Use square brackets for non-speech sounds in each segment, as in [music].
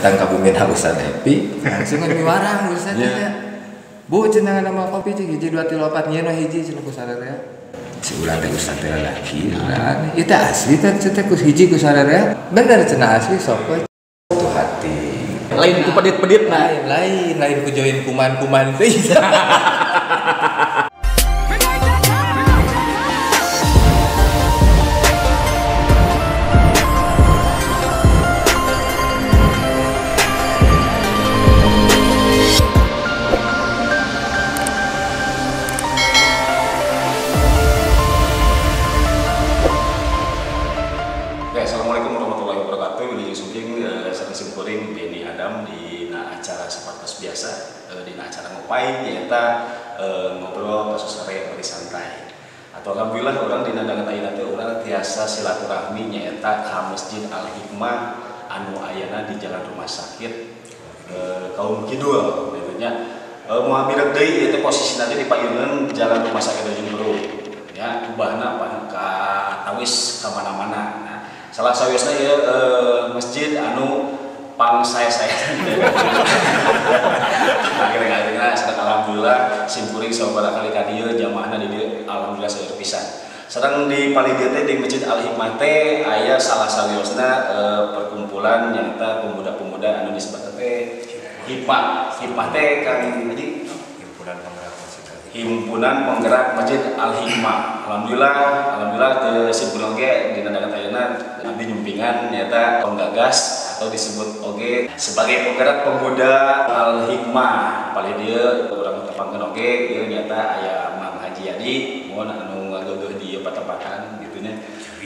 datang ke bumi Ustaz. Happy langsung ngeumi warang Ustaz Iya. ya. Bu cenah nama kopi cik hiji dua tilu opat nyeuna hiji cenah ku sararea si ulah teh Ustaz teh laki urang itu asli teh teh ku hiji ku sararea bener cenah asli sok we itu hati. Lain ku pedit-pedit. Nah lain lain lain ku join kuman-kuman teh [laughs] eh, ngobrol pas sore beri santai. Atau alhamdulillah orang di nadangan ayeuna teh urang tiasa silaturahmi nyata ka Masjid Al Hikmah anu ayana di Jalan Rumah Sakit eh, kaum Kidul gitu nya. Eh, deui ieu teh posisina teh di payeuneun Jalan Rumah Sakit Ujung Beruk. Ya, ubahna apa ka tawis ka mana-mana. Nah, salah sawisna ya eh, masjid anu pang saya saya. Akhirnya akhirnya sedang alhamdulillah simpuring saudara kali kadieu jamaahna di dieu alhamdulillah saya pisan sedang di teh di masjid al hikmah teh aya salah sawiosna eh, perkumpulan nyata pemuda-pemuda anu disebut teh hipah. Hipah teh kang jadi himpunan penggerak masjid himpunan penggerak masjid al hikmah alhamdulillah alhamdulillah di simpul oge di nandangan ayeuna abdi nyumpingan nyata penggagas atau disebut oge sebagai penggerak pemuda al hikmah. Paling dia orang tepangkeun oge ieu nyata aya Mang Haji Yadi mohon anu ngageugeuh di ieu patempatan gitu nya.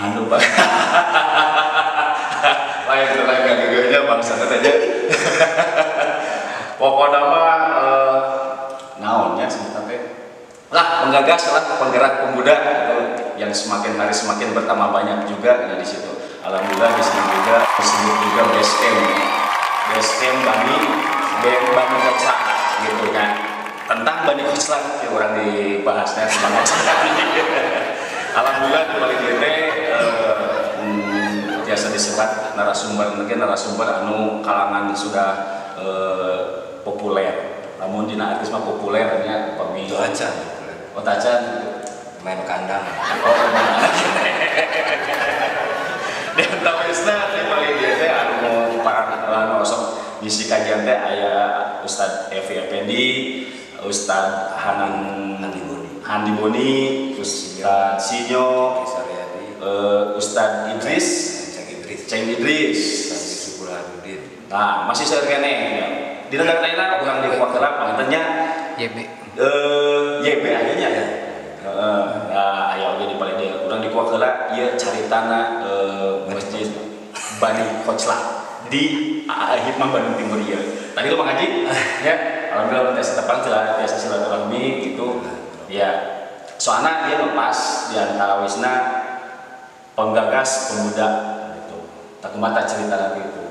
Anu ba [laughs] lain tuh lain ngageugeuhnya bangsa teh aja. [laughs] Pokoknya mah eh, naonnya teh? Lah penggagas lah penggerak pemuda. Yang semakin hari semakin bertambah banyak juga nah, di situ alhamdulillah di sini juga disebut juga base camp. Base camp Bani Bani Kocak gitu. Kan tentang Bani Kocak yang orang dibahasnya semangat [laughs] sekali alhamdulillah kembali di eh, hmm, biasa disebut narasumber mungkin narasumber anu kalangan sudah eh, populer. Namun dina artis mah populernya pemi itu aja oh tacan main kandang. Oh [laughs] tawisna teh paling dia teh anu para anu sok ngisi kajian teh aya Ustad Evi Effendi Ustad Hanan Handi Boni. Handi Boni Ustad Sinyo eh, Ustad Idris Cek Idris Ceng Idris nah masih saya kene ya. di negara lainnya orang di Kuakela panggilnya YB eh YB aja nya ya. Heeh, nah aya oge di paling dia di Kuakela ieu caritana eh, masjid Bani Kocla di ah, Hikmah Bandung Timur ieu. Tadi lu Mang Haji [laughs] ya, alhamdulillah teh setepang celah biasa silaturahmi gitu. Ya. Soalnya dia lepas di antara wisna penggagas pemuda gitu. Tak mata cerita lagi itu.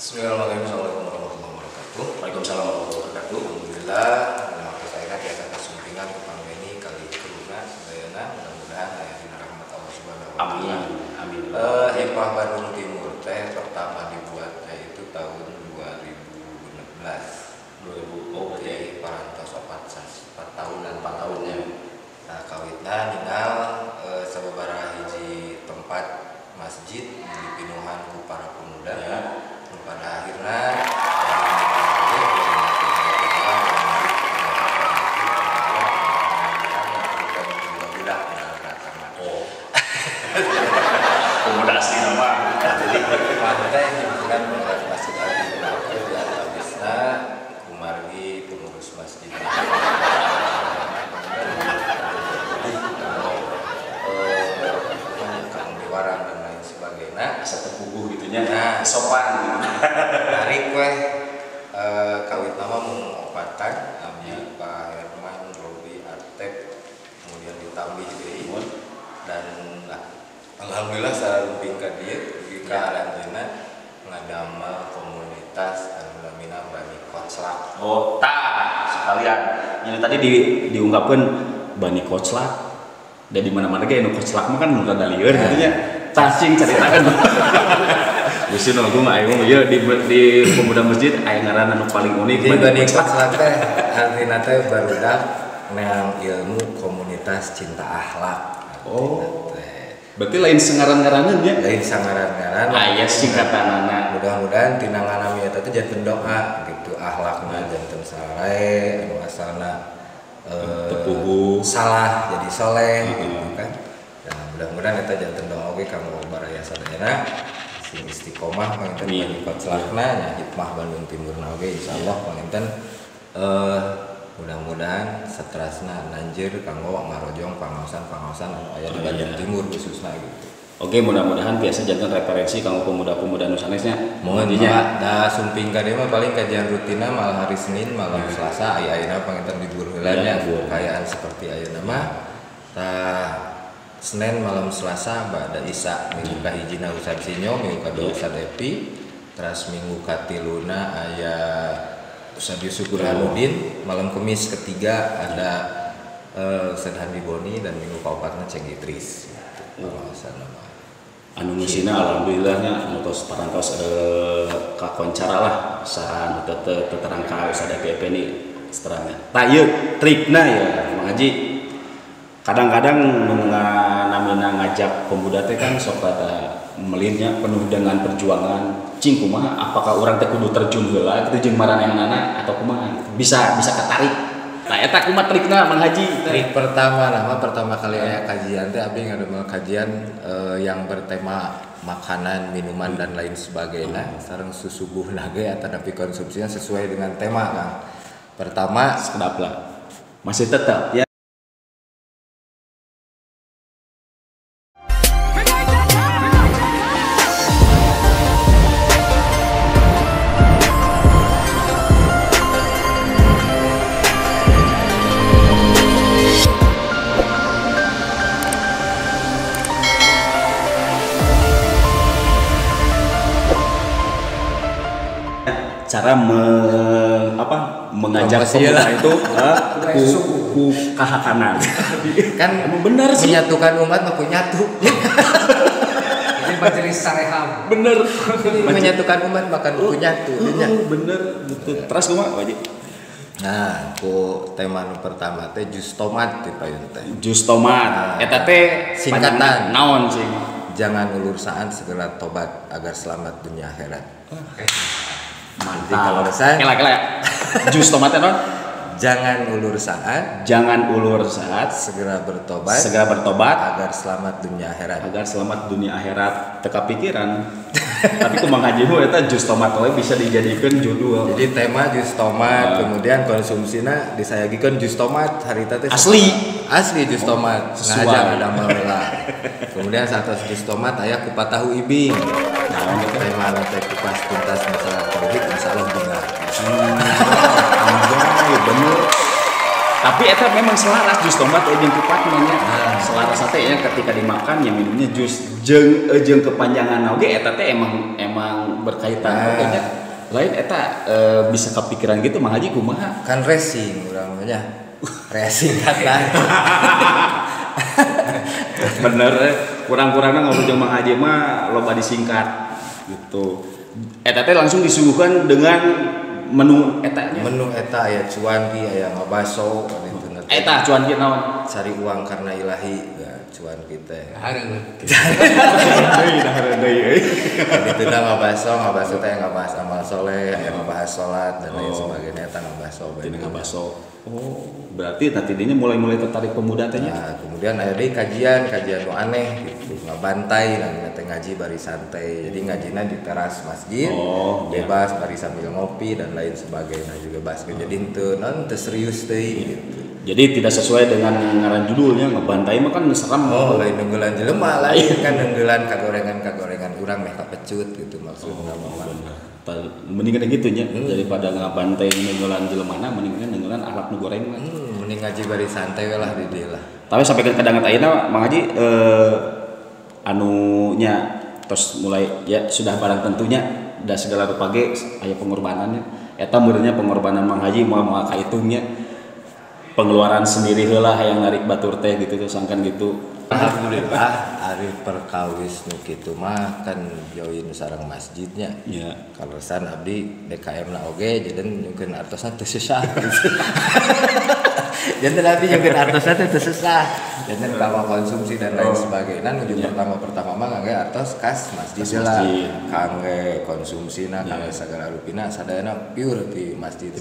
Bismillahirrahmanirrahim Assalamualaikum warahmatullahi wabarakatuh Waalaikumsalam warahmatullahi wabarakatuh. Alhamdulillah Nama saya biasa kesumpingan Kepang Beni Kali Keruna Sedayana Mudah-mudahan Ayah di rahmat Allah Subhanahu wa Ta'ala Amin. Amin. Eh, Hipah Bandung Timur teh pertama dibuatnya itu tahun 2016 2000 oh berarti Jadi parantos 4, 4 tahunan 4 tahunnya. Nah kawitna kita yang himpunan pengurus masjid al itu di Al-Abisna Kumargi pengurus masjid Kang Dewarang dan lain sebagainya Asa terpuguh gitu nya. Nah. sopan. Tarik weh eh, kawit nama mengopatan Abdi Pak Herman Robi Artep kemudian ditambih deui dan lah, alhamdulillah saya lumping ke dia di ke Ya. Aranjeuna ngadamel komunitas anu lamina Bani Koclak Oh, sekalian. Yang tadi di diungkapkan Bani Koclak. Dan di mana-mana ge nu Koclak mah kan nu rada lieur gitu nya. Tah cing caritakeun. [laughs] Gusti Agung ayo ya di di pemuda masjid aya ngaran anu paling unik bani Koclak teh artinya teh barudak neang ilmu komunitas cinta akhlak. Oh. Berarti lain sengaran-ngarannya ya? Lain sangaran-ngaran. Aya singkatanana. Mudah-mudahan tina ngalami eta teh janten doa gitu akhlakna janten saleh anu asalna eh, Tepuhu. salah jadi soleh gitu kan. Nah, mudah-mudahan eta janten doa oge kanggo baraya sadayana sing istiqomah panginten Iya. bani Koclakna nya hikmah Bandung Timur oge insyaallah panginten eh mudah-mudahan seterusna nanjir kanggo ngarojong pangaosan-pangaosan anu aya di Oh, Bandung iya. Timur khususna gitu. Oke, mudah-mudahan biasa jangan referensi kanggo pemuda-pemuda nusanesnya. Mohon Pak, da sumping kade mah paling kajian rutina malam hari Senin, malam Selasa aya ayeuna panginten libur heula nya Ya, kayaan seperti ayeuna mah tah Senin malam Selasa bada Isa minggu kahijina Ustad Sinyo, minggu kadua Ustad Epi, terus minggu katiluna aya Ustad Yusuf Burhanuddin, malam Kemis ketiga ada Ustad Handi Boni dan minggu kaopatna Ceng Idris. Nama. anu ngusina alhamdulillahnya anu tos parantos eh, kakoncara lah saha anu teu teu teu terangka usada PP ini seterangnya. Tah ieu trikna ya Mang Haji. Kadang-kadang nu namina ngajak pemuda teh kan sok rada melinnya penuh dengan perjuangan. Cing kumaha apakah orang teh kudu terjun heula kitu jeung maranehanana atau kumaha? Bisa bisa ketarik. Tah eta kumaha trikna Mang Haji? Trik pertama nama pertama kali aya kajian teh abi ngademel kajian eh, yang bertema makanan, minuman dan lain sebagainya. Sareng susubuh nage tetapi konsumsinya sesuai dengan tema Kang. Pertama Sedap lah. Masih tetap ya. Cara me, apa mengajak lah. itu [laughs] eh, ku, ku kahakanan [laughs] kan Emang benar sih menyatukan umat mah nyatu. [laughs] Ini majelis sareham. bener menyatukan umat makan ku nyatu. nya. Uh, bener betul terus kumaha Pak Haji? Nah, ku tema nu pertama teh jus tomat ti payun teh. jus tomat eta teh Singkatan. naon sih Jangan ulur saat segera tobat agar selamat dunia akhirat. Mantap kalau saya- kela kela jus tomatnya non Jangan ulur saat jangan ulur saat segera bertobat segera bertobat agar selamat dunia akhirat. agar selamat dunia akhirat teka pikiran tapi kumang haji bu eta jus tomat we bisa dijadikan judul Jadi tema jus tomat, Ah. kemudian konsumsinya disayagikan jus tomat hari tadi Asli. asli jus tomat. Sesuai. Ngajar ada meula. kemudian satu jus tomat aya kupat tahu ibing. Naon eta? Tema teh kupas tuntas masalah tauhid masalah benar. Anjay, bener. Tapi eta memang selaras jus tomat eh, jeung kupat namanya. Selaras teh ya ketika dimakan ya minumnya jus jeung eh, jeung kepanjangan oge eta teh emang emang berkaitan Ah. oge nya. Lain eta eh, bisa kepikiran gitu Mang Haji kumaha? Kan racing urang mah nya. [laughs] Racing kata. Bener eh. kurang-kurangnya ngobrol jeung Mang Haji mah loba disingkat gitu. Eta teh langsung disuguhkan dengan menu eta nya. Menu eta aya cuan ki aya ngabaso Eta cuan kieu naon? cari uang karena ilahi ya, cuan kita. Hareuh. Deui dahar deui euy. [laughs] Itu dah ngabaso, ngabaso teh ngabahas amal soleh, yang ngabahas sholat dan lain Oh. sebagainya. Eta ngabaso. Tina ngabaso. Oh, berarti nanti ini mulai-mulai tertarik pemuda teh nya. Nah, kemudian ada kajian, kajian nu aneh gitu, ngabantai, teh ngaji bari santai. Jadi ngajinya di teras masjid, Oh, iya. bebas bari sambil ngopi dan lain sebagainya juga bahas jadi itu non teu serius teh gitu. Jadi tidak sesuai dengan ngaran judulnya ngebantai mah kan serem. Oh, lain nunggulan jelema [laughs] lain kan nunggulan kagorengan-kagorengan urang meh kapecut gitu maksudna Oh, bener. Mendingan gitu nya Hmm. daripada ngabantai nenggelan jelemana mendingan nenggelan alat nu goreng. Hmm, mending ngaji bari santai lah di dieu lah. Tapi sampai ke kadang ayeuna Mang Haji eh anunya terus mulai ya sudah barang tentunya da segala rupa ge aya pengorbanannya. Eta meureunnya pengorbanan Mang Haji mau mau kahitungnya pengeluaran sendiri heula yang narik batur teh gitu tuh sangkan gitu. Alhamdulillah, hari perkawis nu kitu mah kan join sareng masjidnya. Ya. kalau san abdi DKM na oge jadi mungkin artosna teu susah. Jadi abdi mungkin artosna teu susah. Konsumsi dan lain sebagainya nu Ya. pertama pertama mah kangge artos kas masjid lah. kangge konsumsi na kangge segala rupina sadayana pure di masjid,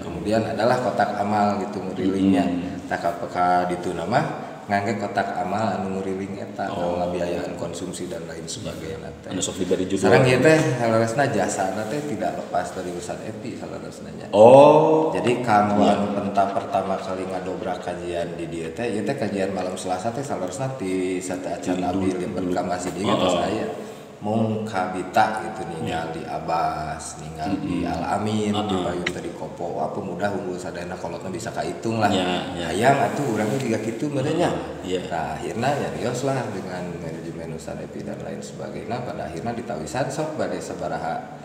kemudian. Adalah kotak amal gitu ngurilingnya tak apakah ditu nama ngangge kotak amal anu nguriling eta Oh. biayaan konsumsi dan lain sebagainya teh. Anu sok diberi judul. Sarang ieu teh salaresna jasa teh tidak lepas dari urusan epi salaresna nya. Oh. Jadi kanggo Iya. anu penta pertama kali ngadobrak kajian di dieu teh ieu teh kajian malam Selasa teh salaresna di satu acara abdi libat ka masjid Oh, oh. aya. Mung kabita gitu ninggal di Abbas, ninggal di Al Amin, di Oh, oh. Payun tadi Kopo, wah pemuda unggul sadayana kolotna bisa kahitung lah. Ya, ya. Hayang atuh urangnya juga gitu merenya. Iya. Nah, akhirnya nyarios lah dengan manajemen usaha epi dan lain sebagainya. Pada akhirnya ditawisan sok badai sabaraha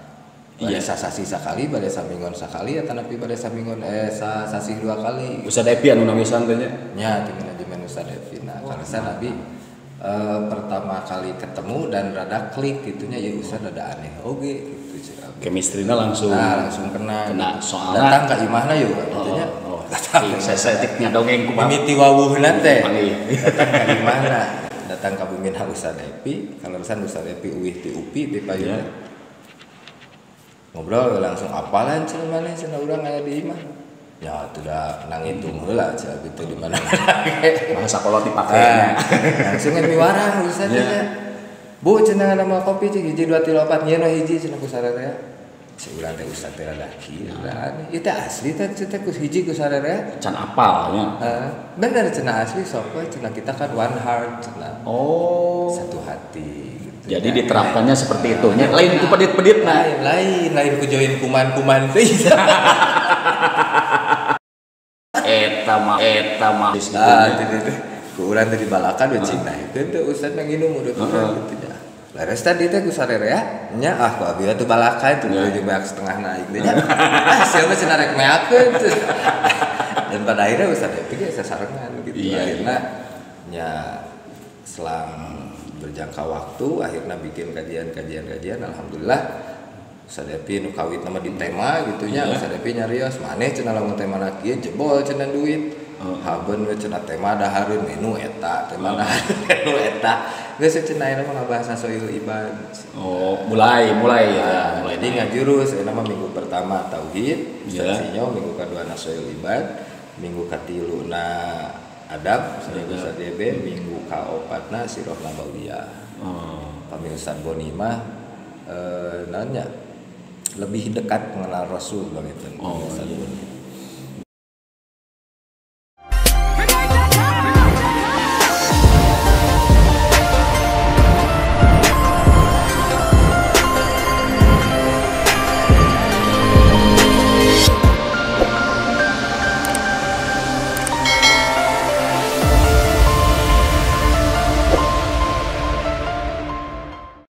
badai Iya. sasasi sakali, badai samingon sakali, atau napi badai samingon eh sa, sasih dua kali. Ustaz Epi anu nawisan teh nya. Ya, di manajemen usaha epi. Nah, karena saya nabi eh, pertama kali ketemu dan rada klik gitunya ya usah rada aneh oke gitu cik Abi. Chemistry-na langsung. Nah, langsung kena. Kena. gitu. Soalnya- datang ke imahna yuk Oh, gitunya. oh, [laughs] oh. Datang ke Saya saya tiknya dongeng ku Bapak. Mimiti wawuhna teh. Panggil. Datang ke mana? Datang ke Bumin Ustaz Epi, kalau urusan Ustaz Epi uih di UPI di Payun. Iya. Ngobrol langsung apalan cenah mana cenah urang aya di imah. Ya tidak nangitung heula cenah gitu di mana-mana. [laughs] Bahasa kolot dipakai. Ah, langsung ngan miwarang Ustaz Iya. nya. Bu cenah nama kopi cik hiji dua tilu opat nyeun we hiji cenah ku sararea. Seurang teh Ustaz teh rada aneh. Itu asli teh cenah ku hiji ku sararea. Can apal nya. Ah, bener cenah asli sok we cenah kita kan one heart cenah Oh. satu hati gitu. Jadi Ya. diterapkannya seperti itu nya. Lain ku pedit-pedit nah. lain lain lain ku join kuman-kuman teh. [laughs] Eta mah eta mah. Ah, itu itu. Ku urang tadi balakan we cing nah itu teh ustaz nang nginum udah gitu ya. Tadi teh ku sararea nya ah ku abi tuh balakan tuh Ya. yeah. banyak setengah naik teh nya. Ah siapa cenah rek meakeun tuh. Dan pada akhirnya ustaz Epi ge sasarengan gitu. Iya, akhirnya nya selang berjangka waktu akhirnya bikin kajian-kajian-kajian alhamdulillah Ustaz Epi nu kawit nama di tema gitu nya Iya. Ustaz Epi nyarios maneh cenah lamun tema na kieu jebol cenah duit. Haben we cenah tema dahareun menu eta tema dahareun [laughs] menu eta geus cenah ieu mah ngabahas soil ibad Oh, mulai mulai ya. Nah, Mulai jadi ngajurus ini nama minggu pertama tauhid Iya. seksinya minggu kedua na soil ibad minggu katilu na adab minggu Adab. sadebe minggu kaopatna siroh nabawiyah Oh. kami Ustaz Boni mah eh, nanya lebih dekat mengenal Rasul begitu Oh.